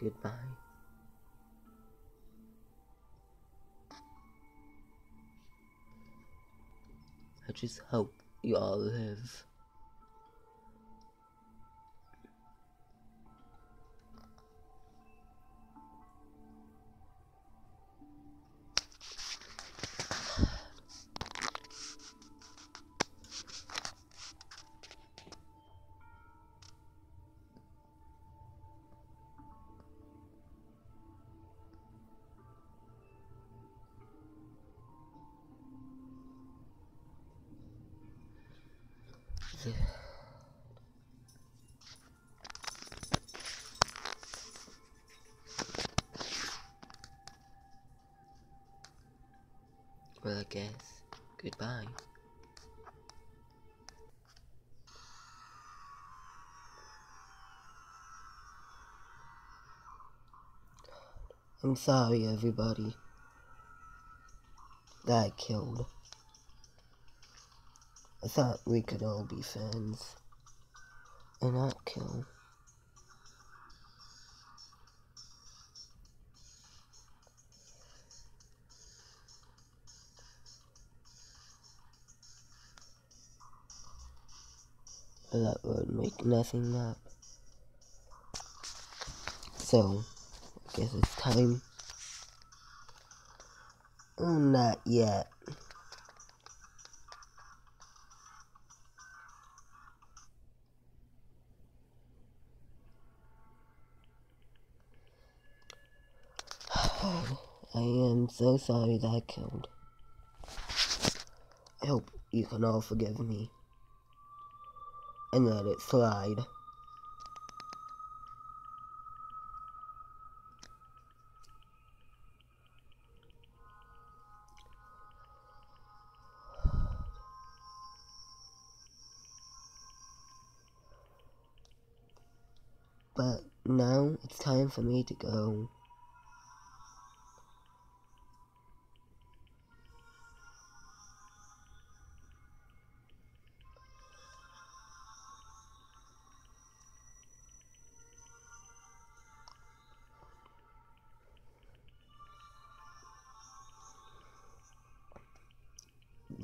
goodbye. I just hope you all live. Well, I guess goodbye. I'm sorry, everybody. That I killed. I thought we could all be friends and not kill. That would make nothing up. So, I guess it's time. Oh, not yet. I am so sorry that I killed. I hope you can all forgive me and let it slide. But now it's time for me to go.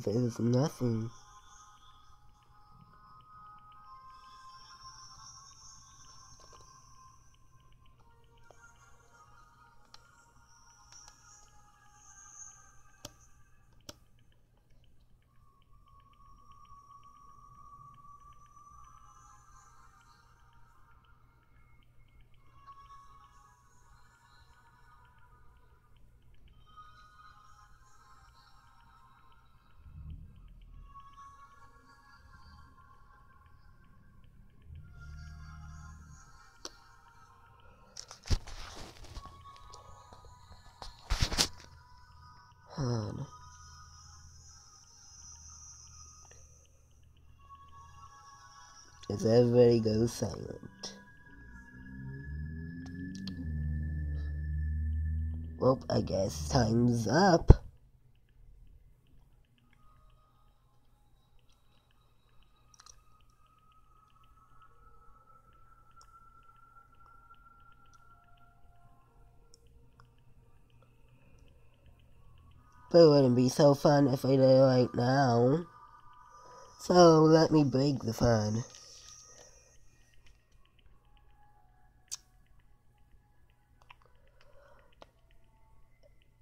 There's nothing. As everybody goes silent. Well, I guess time's up. But it wouldn't be so fun if I did it right now. So let me break the fun.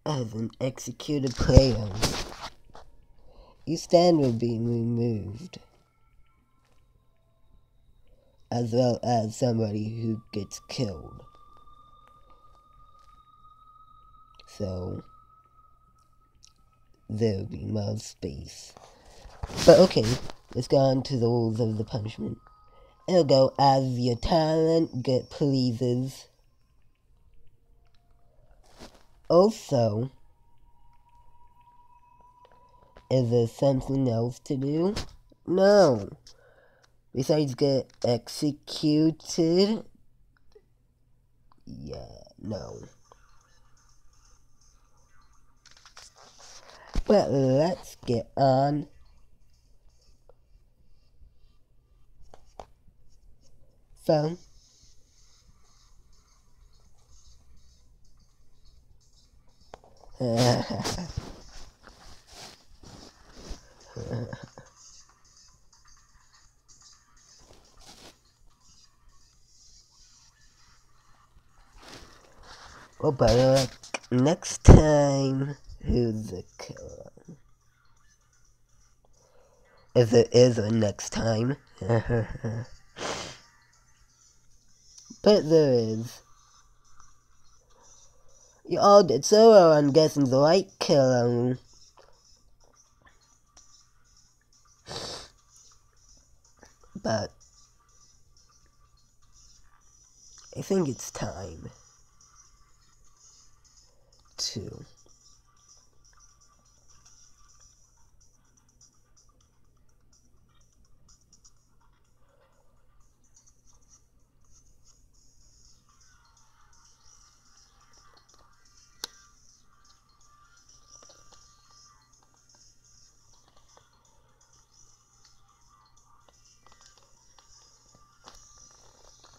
As an executed player, you stand with being removed. As well as somebody who gets killed. So, there will be more space. But okay, let's go on to the rules of the punishment. It'll go as your talent get pleases. Also, is there something else to do? No. Besides get executed? Yeah, no. But let's get on. So, well, better luck next time. Who's the killer? If there is a next time. but there is. You all did so well on guessing the right killer. But I think it's time to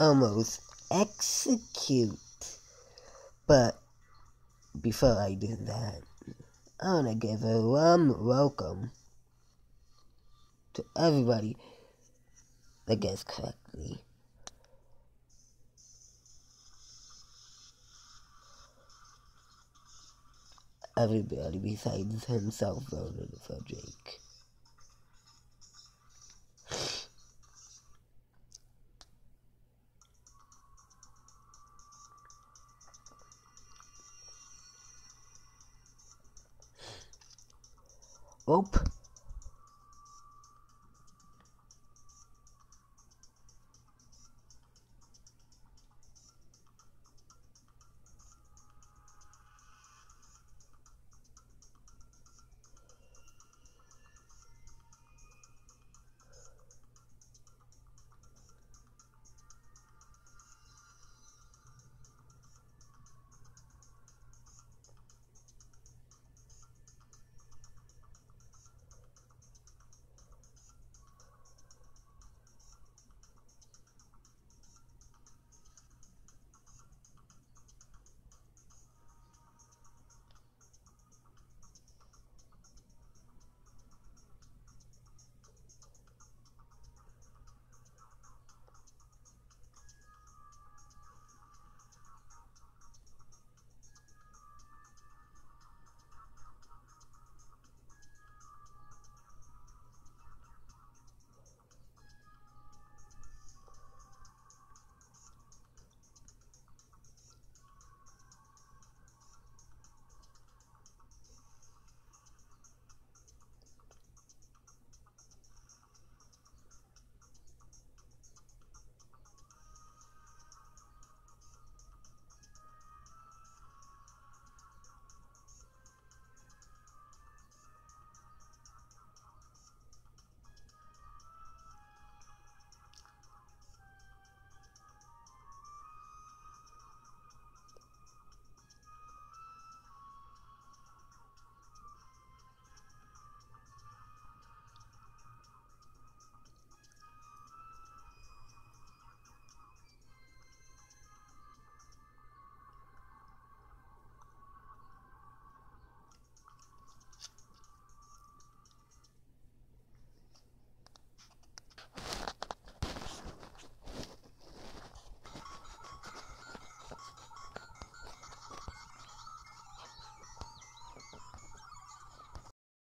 almost execute. But before I do that, I want to give a warm welcome to everybody that guessed correctly. Everybody besides himself voted for Jake. Oop.